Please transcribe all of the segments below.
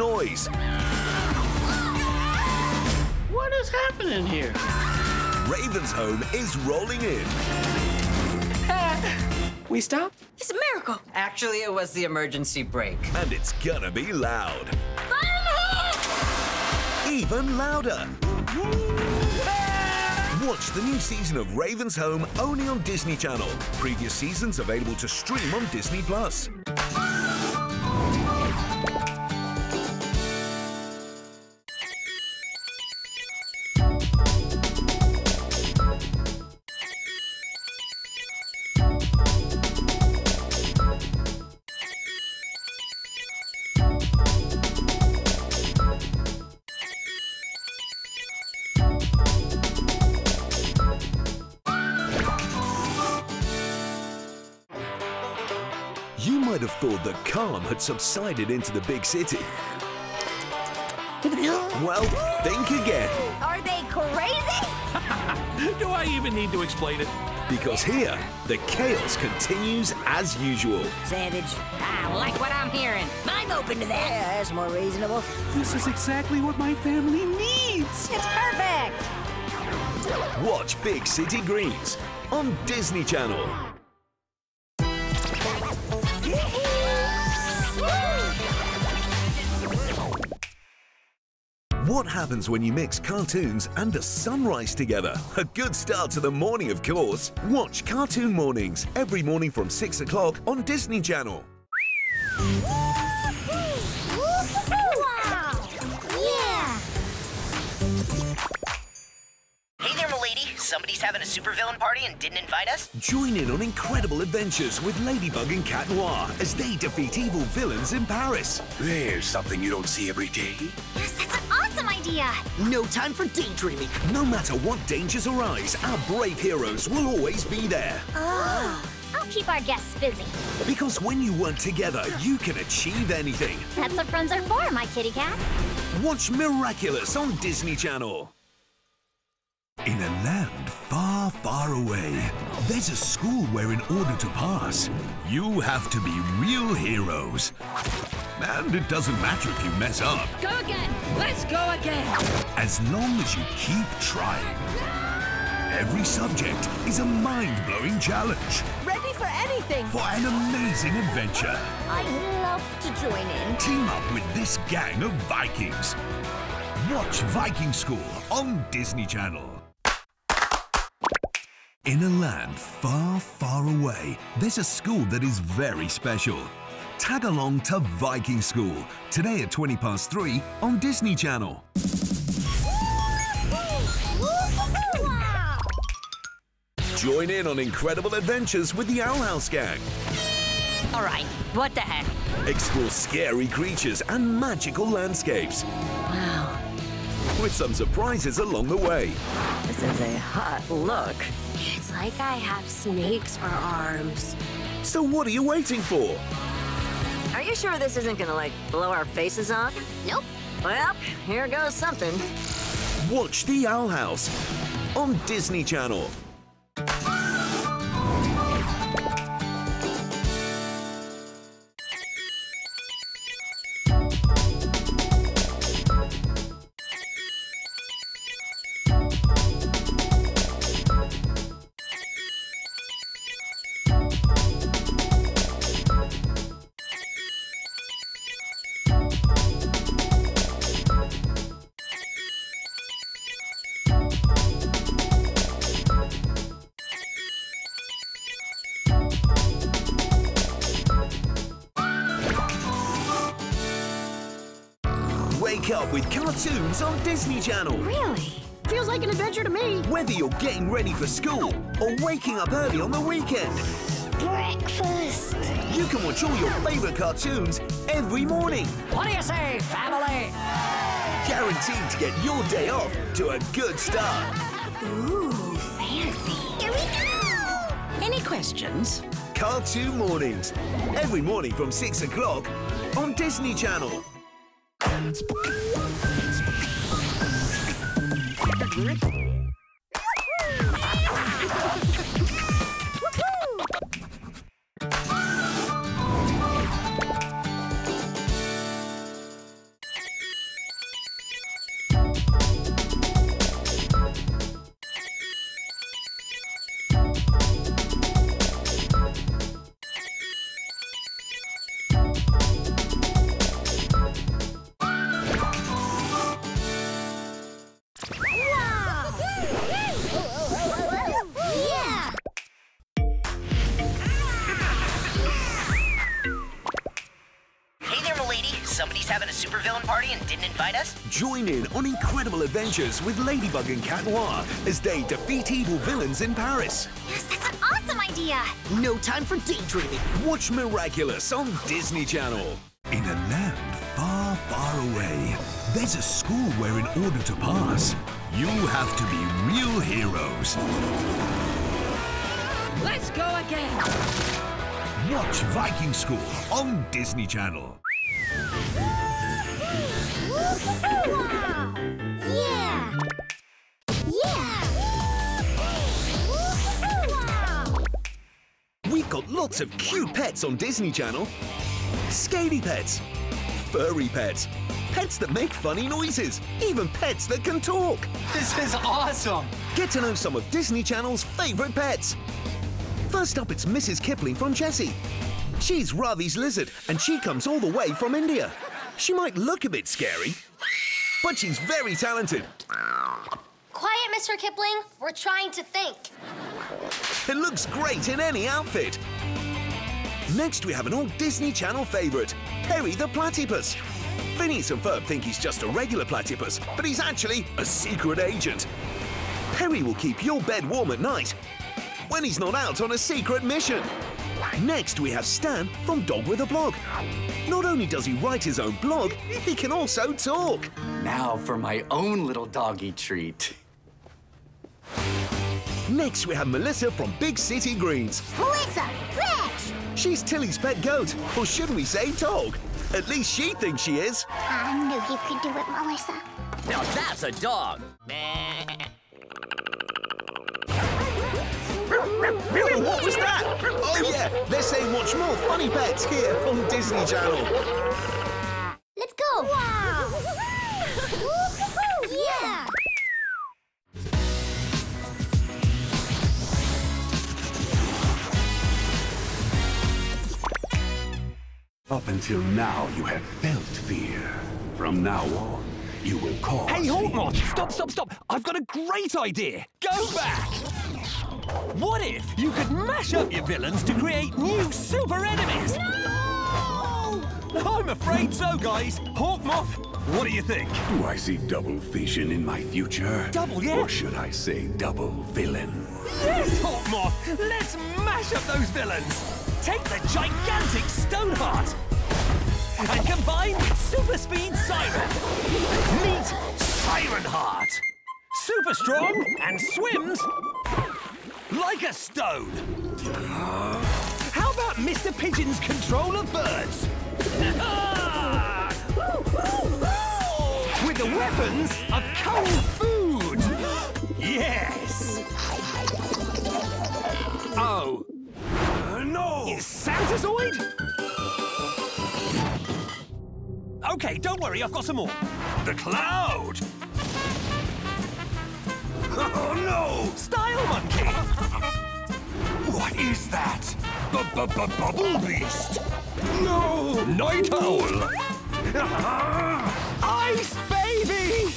noise. What is happening here? Raven's home is rolling in. We stopped? It's a miracle. Actually, it was the emergency brake. And it's gonna be loud. Even louder. Watch the new season of Raven's Home only on Disney Channel. Previous seasons available to stream on Disney Plus. You thought the calm had subsided into the big city. Well, think again. Are they crazy? Do I even need to explain it? Because here, the chaos continues as usual. Savage. I like what I'm hearing. I'm open to that. Yeah, that's more reasonable. This is exactly what my family needs. It's perfect. Watch Big City Greens on Disney Channel. What happens when you mix cartoons and a sunrise together? A good start to the morning, of course. Watch Cartoon Mornings every morning from 6 o'clock on Disney Channel. Yeah. Hey there, milady. Somebody's having a supervillain party and didn't invite us? Join in on incredible adventures with Ladybug and Cat Noir as they defeat evil villains in Paris. There's something you don't see every day. Idea. No time for daydreaming. No matter what dangers arise, our brave heroes will always be there. Oh. I'll keep our guests busy. Because when you work together, you can achieve anything. That's what friends are for, my kitty cat. Watch Miraculous on Disney Channel. In a land far, far away, there's a school where, in order to pass, you have to be real heroes. And it doesn't matter if you mess up, Go again. Let's go again. as long as you keep trying. Every subject is a mind-blowing challenge Ready for anything. for an amazing adventure. I'd love to join in. Team up with this gang of Vikings. Watch Viking School on Disney Channel. In a land far, far away, there's a school that is very special. Tag along to Viking School today at 20 past 3 on Disney Channel. Join in on incredible adventures with the Owl House Gang. All right. What the heck? Explore scary creatures and magical landscapes. With some surprises along the way. This is a hot look. It's like I have snakes for arms. So what are you waiting for? Are you sure this isn't gonna like blow our faces off? Nope. Well, here goes something. Watch The Owl House on Disney Channel. Wake up with cartoons on Disney Channel. Really? Feels like an adventure to me. Whether you're getting ready for school or waking up early on the weekend, Breakfast. you can watch all your favorite cartoons every morning. What do you say, family? Guaranteed to get your day off to a good start. Ooh, fancy. Here we go. Any questions? Cartoon Mornings. Every morning from 6 o'clock on Disney Channel. Didn't on incredible adventures with Ladybug and Cat Noir as they defeat evil villains in Paris. Yes, that's an awesome idea. No time for daydreaming. Watch Miraculous on Disney Channel. In a land far, far away, there's a school where in order to pass, you have to be real heroes. Let's go again. Watch Viking School on Disney Channel. Lots of cute pets on Disney Channel. Scaly pets, furry pets, pets that make funny noises, even pets that can talk. This is awesome. Get to know some of Disney Channel's favorite pets. First up, it's Mrs. Kipling from Jessie. She's Ravi's lizard, and she comes all the way from India. She might look a bit scary, but she's very talented. Quiet, Mr. Kipling. We're trying to think. It looks great in any outfit. Next, we have an old Disney Channel favorite, Perry the Platypus. Phineas and Ferb think he's just a regular platypus, but he's actually a secret agent. Perry will keep your bed warm at night when he's not out on a secret mission. Next, we have Stan from Dog with a Blog. Not only does he write his own blog, he can also talk. Now for my own little doggy treat. Next, we have Melissa from Big City Greens. Melissa, Rich. She's Tilly's pet goat, or should we say dog? At least she thinks she is. I knew you could do it, Melissa. Now that's a dog. Whoa, what was that? Oh yeah, they're saying watch more funny pets here on Disney Channel. Until now, you have felt fear. From now on, you will cause Hey, fear. Hawkmoth! Stop, stop, stop! I've got a great idea! Go back! What if you could mash up your villains to create new super enemies? No! I'm afraid so, guys. Hawkmoth, what do you think? Do I see double vision in my future? Double, yeah. Or should I say double villain? Yes, Hawkmoth! Let's mash up those villains! Take the gigantic Stoneheart! And combine with Super Speed Siren! Meet Siren Heart! Super strong and swims like a stone! How about Mr. Pigeon's control of birds? With the weapons of cold food! Yes! Oh. Uh, no! Is Santazoid? Okay, don't worry, I've got some more. The Cloud! Oh no! Style Monkey! What is that? B-b-b-bubble beast! No! Night Owl! Ice Baby!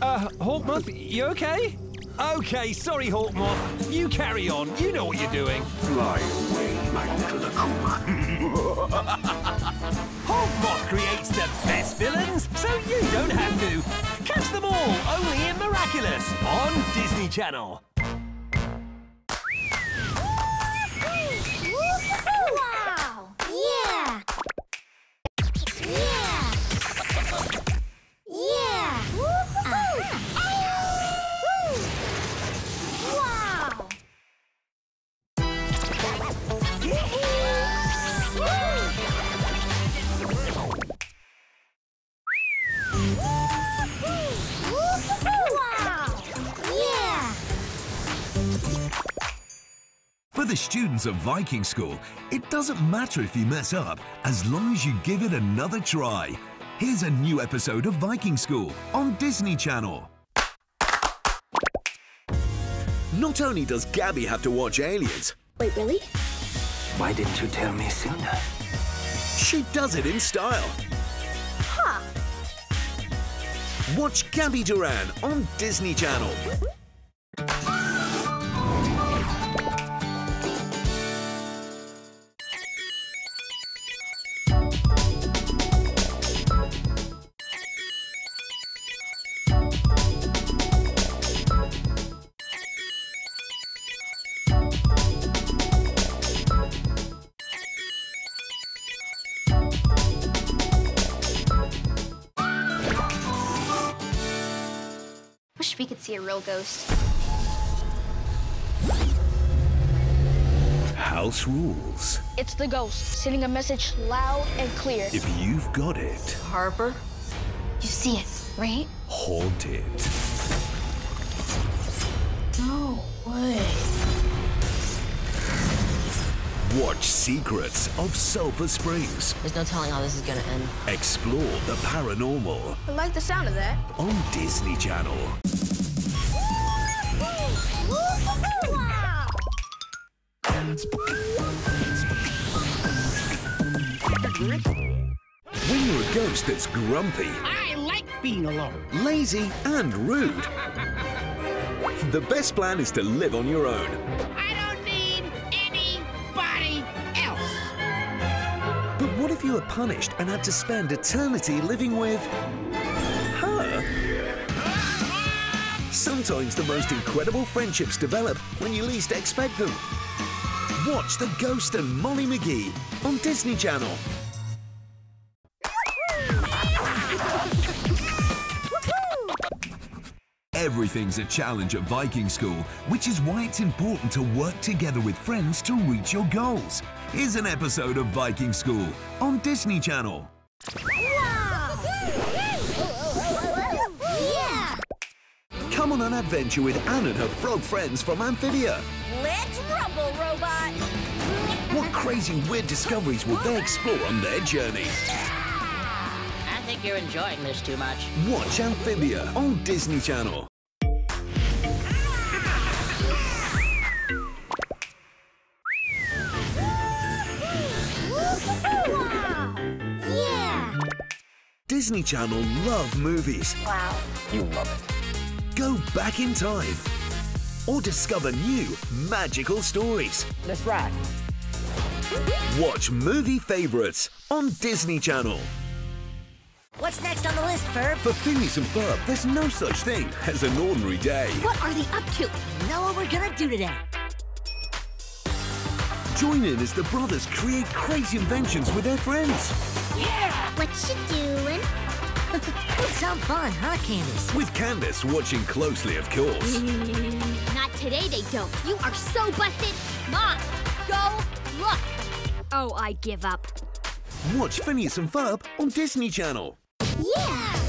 Uh, Hawkmoth, you okay? Okay, sorry, Hawkmoth. You carry on. You know what you're doing. Fly away, my little Akuma. Hawkmoth creates the best villains, so you don't have to. Catch them all only in Miraculous on Disney Channel. The students of Viking School, it doesn't matter if you mess up as long as you give it another try. Here's a new episode of Viking School on Disney Channel. Not only does Gabby have to watch aliens, Wait, really? Why didn't you tell me sooner? she does it in style. Huh. Watch Gabby Duran on Disney Channel. see a real ghost. House rules. It's the ghost, sending a message loud and clear. If you've got it, Harper, you see it, right? haunt it. No way. Watch Secrets of Sulphur Springs. There's no telling how this is gonna end. Explore the paranormal I like the sound of that. on Disney Channel. When you're a ghost that's grumpy, I like being alone. lazy, and rude, the best plan is to live on your own. I don't need anybody else. But what if you were punished and had to spend eternity living with her? Sometimes the most incredible friendships develop when you least expect them. Watch The Ghost and Molly McGee on Disney Channel. Everything's a challenge at Viking School, which is why it's important to work together with friends to reach your goals. Here's an episode of Viking School on Disney Channel. Come on an adventure with Anne and her frog friends from Amphibia. Let's robot! What crazy, weird discoveries will they explore on their journey? I think you're enjoying this too much. Watch Amphibia on Disney Channel. Yeah! Disney Channel love movies. Wow. You love it. Go back in time or discover new magical stories. That's right. Watch movie favorites on Disney Channel. What's next on the list, Ferb? For Phineas and Ferb, there's no such thing as an ordinary day. What are they up to? You know what we're gonna do today? Join in as the brothers create crazy inventions with their friends. Yeah! What you doing? Sound fun, huh, Candace? With Candace watching closely, of course. Today, they don't. You are so busted. Mom, go look. Oh, I give up. Watch Phineas and Ferb on Disney Channel. Yeah!